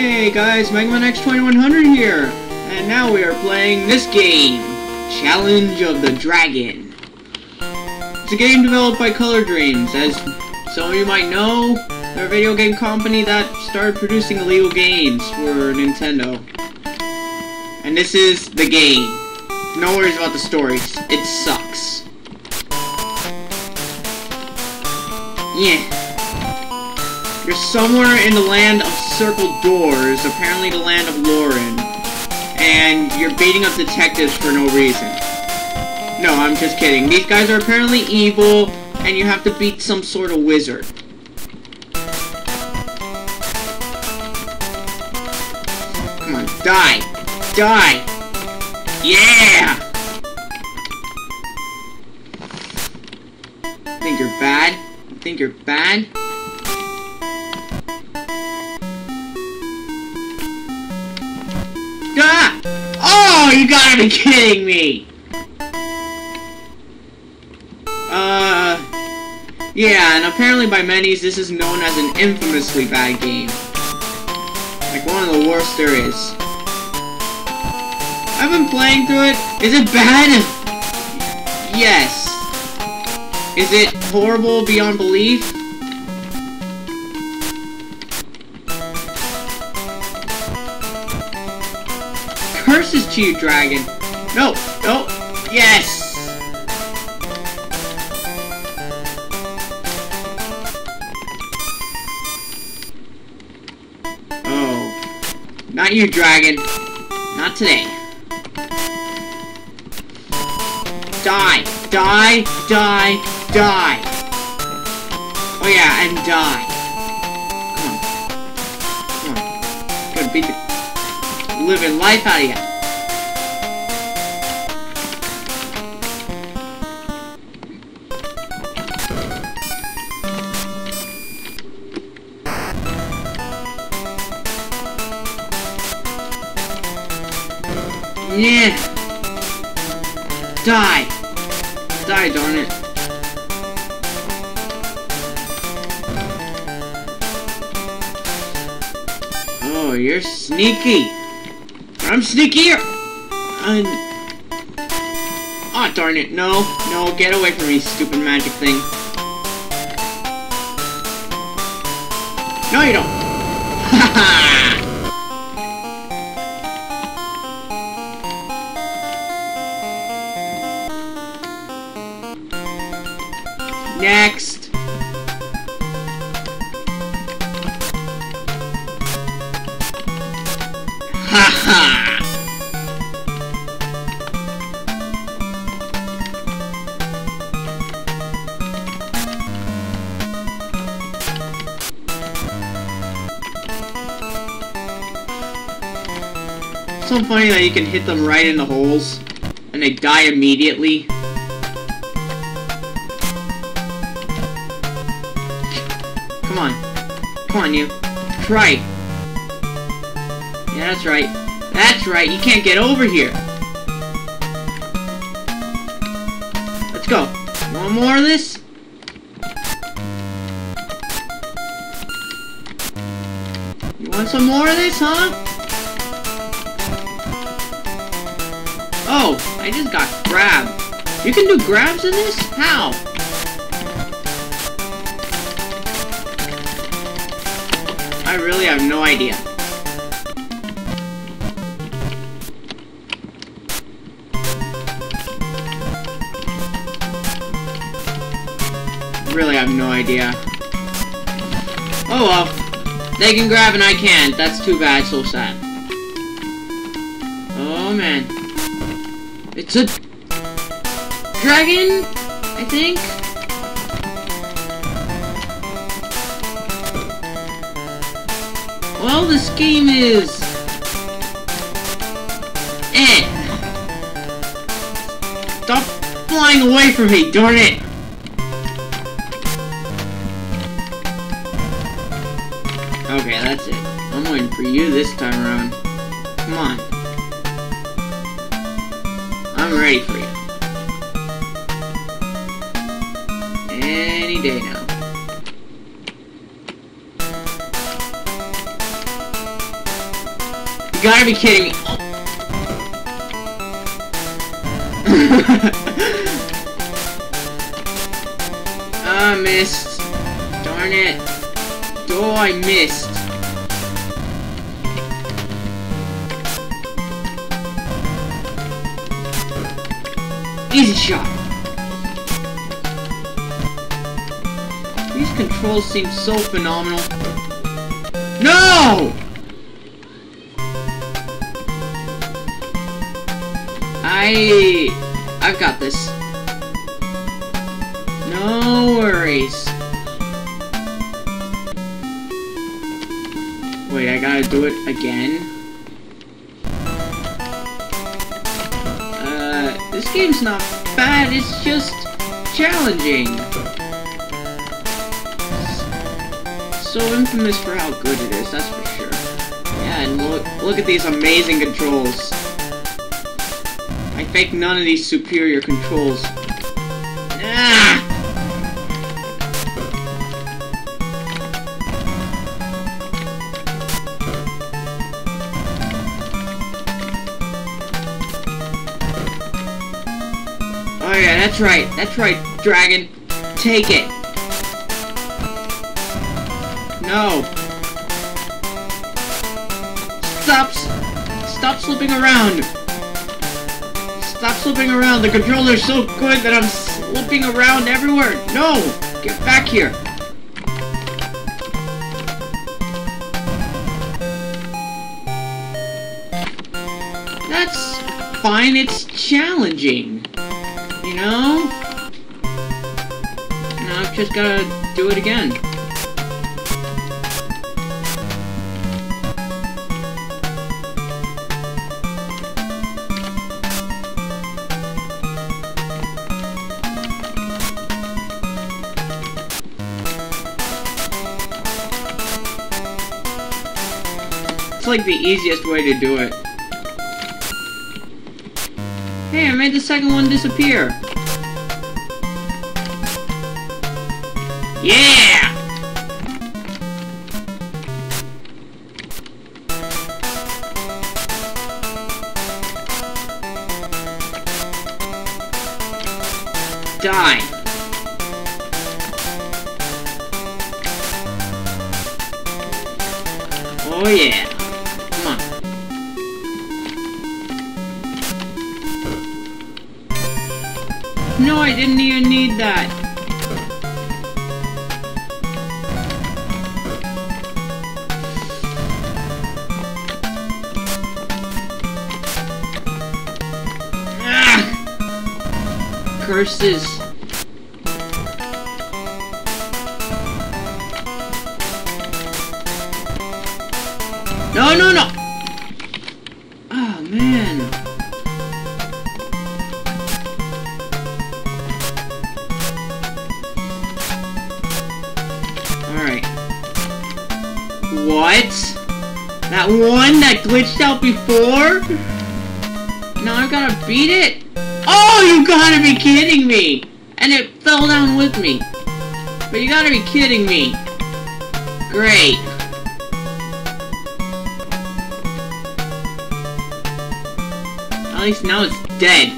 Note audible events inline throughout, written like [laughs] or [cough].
Hey guys, Mega Man X2100 here! And now we are playing this game, Challenge of the Dragon. It's a game developed by Color Dreams. As some of you might know, they're a video game company that started producing illegal games for Nintendo. And this is the game. No worries about the stories. It sucks. Yeah. You're somewhere in the land of circled doors, apparently the land of Lorin, and you're beating up detectives for no reason. No, I'm just kidding. These guys are apparently evil, and you have to beat some sort of wizard. Come on, die! Die! Yeah! Think you're bad? Think you're bad? Oh, you gotta be kidding me! Uh... Yeah, and apparently by many, this is known as an infamously bad game. Like, one of the worst there is. I've been playing through it. Is it bad? Yes. Is it horrible beyond belief? To you, dragon. No, no, yes! Oh. Not you, dragon. Not today. Die! Die! Die! Die! Oh yeah, and die. Come on. Come on. Gonna beat the living life out of you. Yeah. Die. Die, darn it. Oh, you're sneaky. I'm sneakier. I'm... Oh, darn it. No. No, get away from me, stupid magic thing. No, you don't. [laughs] Ha ha! So funny that you can hit them right in the holes, and they die immediately. Come on. Come on, you. Try. Yeah, that's right. That's right, you can't get over here. Let's go. One more of this? You want some more of this, huh? Oh, I just got grab. You can do grabs in this? How? I really have no idea. Really have no idea. Oh well. They can grab and I can't. That's too bad, so sad. Oh man. It's a dragon, I think. Well, this game is... Eh. Stop flying away from me, darn it! Okay, that's it. I'm waiting for you this time around. Come on. I'm ready for you. Any day now. You gotta be kidding me. [laughs] Ah, missed. Darn it. Oh, I missed. Easy shot. These controls seem so phenomenal. No! I... I've got this. No worries. Wait, I gotta do it again? This game's not bad, it's just challenging. So infamous for how good it is, that's for sure. Yeah, and look, look at these amazing controls. I think none of these superior controls. Oh, yeah, that's right. That's right, dragon. Take it. No. Stop. Stop slipping around. Stop slipping around. The controller's so good that I'm slipping around everywhere. No. Get back here. That's fine. It's challenging. Now I've just gotta do it again. It's like the easiest way to do it. Hey, I made the second one disappear. Yeah! Die. Curses. No, no, no! Oh, man. Alright. What? That one that glitched out before? Now I've gotta beat it? Oh, you gotta be kidding me! And it fell down with me. But you gotta be kidding me. Great. At least now it's dead.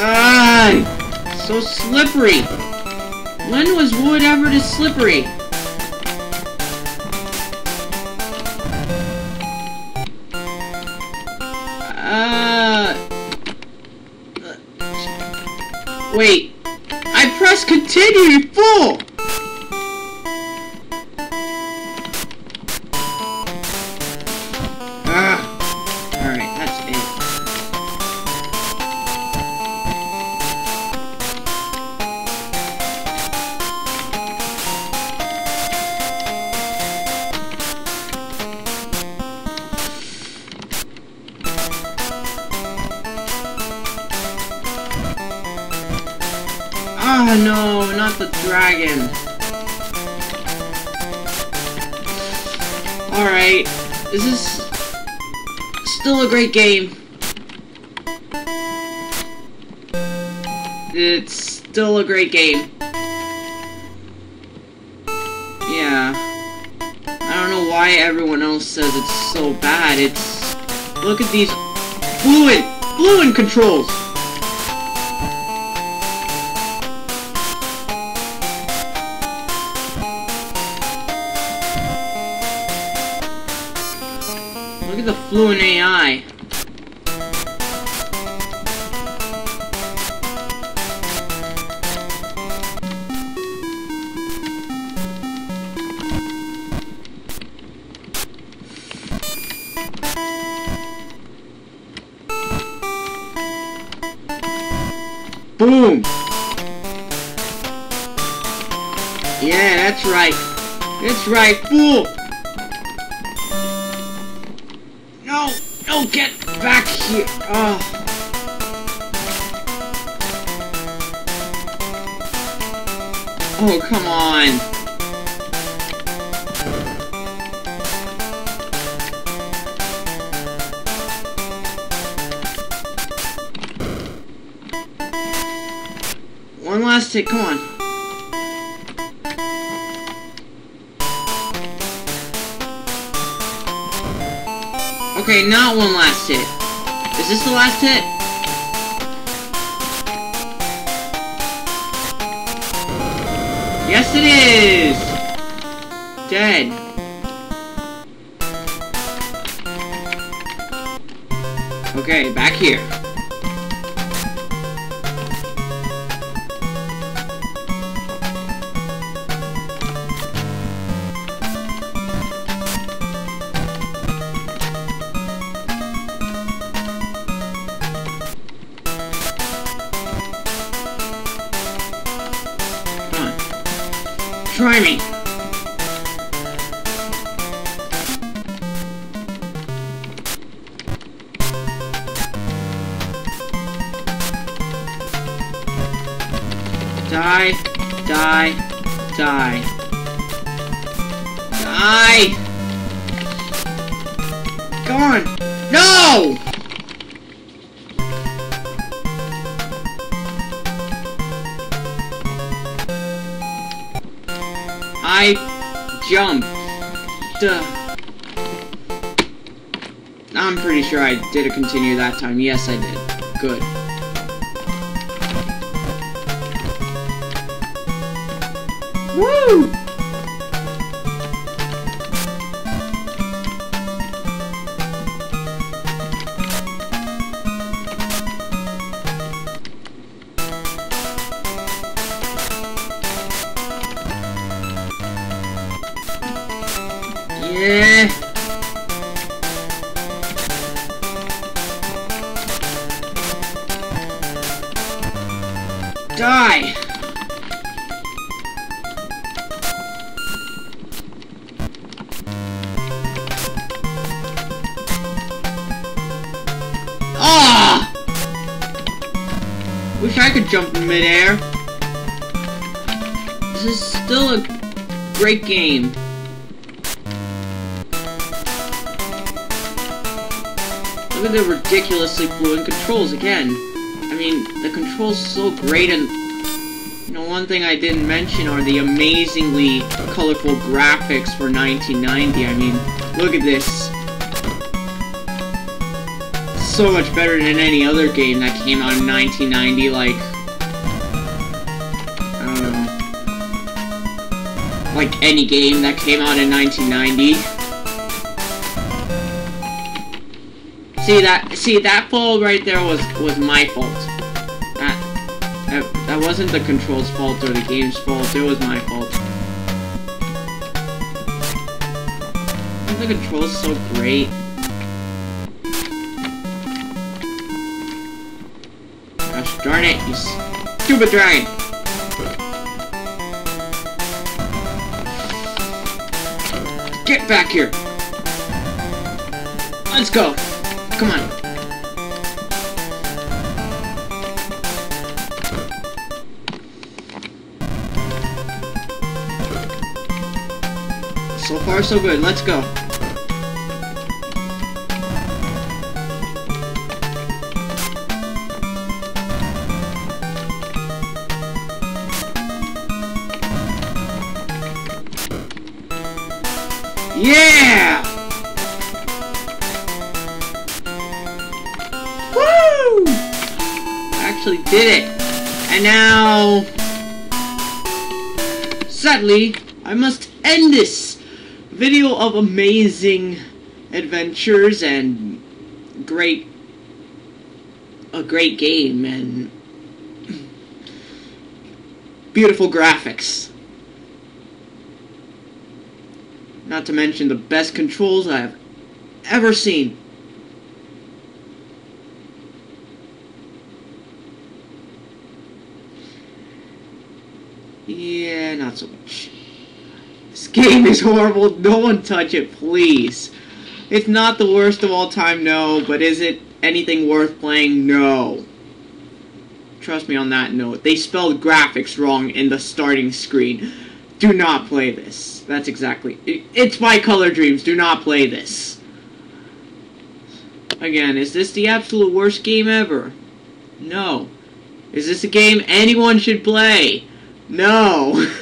Ah, so slippery. When was wood ever this slippery? Wait. I pressed continue full. Ah. Oh no, not the dragon. Alright, this is still a great game. It's still a great game. Yeah. I don't know why everyone else says it's so bad. It's... Look at these fluent, fluent controls! Fluent AI. Boom! Yeah, that's right. That's right, fool! Oh. Oh, come on! One last hit, come on. Okay, not one last hit. Is this the last hit? Yes, it is! Dead. Okay, back here. Die, die, die. Die! Come on! No! I jumped. Duh. I'm pretty sure I did a continue that time. Yes, I did. Good. Woo! Yeah. Die. Jump in midair. This is still a great game. Look at the ridiculously fluent controls again. I mean, the controls so great and you know, one thing I didn't mention are the amazingly colorful graphics for 1990. I mean, look at this. So much better than any other game that came out in 1990, like... Like any game that came out in 1990. See that? See that fall right there was was my fault. That that that wasn't the control's fault or the game's fault. It was my fault. The control's so great. Gosh darn it, you stupid dragon! Get back here! Let's go! Come on. So far, so good. Let's go. Yeah! Woo! I actually did it. And now... Sadly, I must end this video of amazing adventures and great... A great game and... [clears throat] Beautiful graphics. Not to mention the best controls I have ever seen. Yeah, not so much. This game is horrible. No one touch it, please. It's not the worst of all time, no. But is it anything worth playing? No. Trust me on that note. They spelled graphics wrong in the starting screen. Do not play this. That's exactly... It's my Color Dreams. Do not play this. Again, is this the absolute worst game ever? No. Is this a game anyone should play? No. [laughs]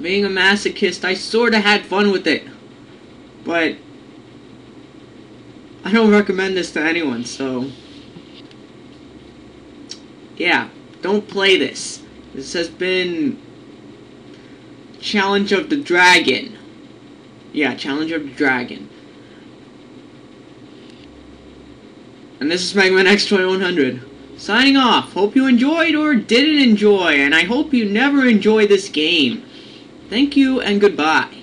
Being a masochist, I sorta had fun with it. But I don't recommend this to anyone, so yeah, don't play this. This has been Challenge of the Dragon. Yeah, Challenge of the Dragon. And this is Mega Man X2100. Signing off. Hope you enjoyed or didn't enjoy, and I hope you never enjoy this game. Thank you and goodbye.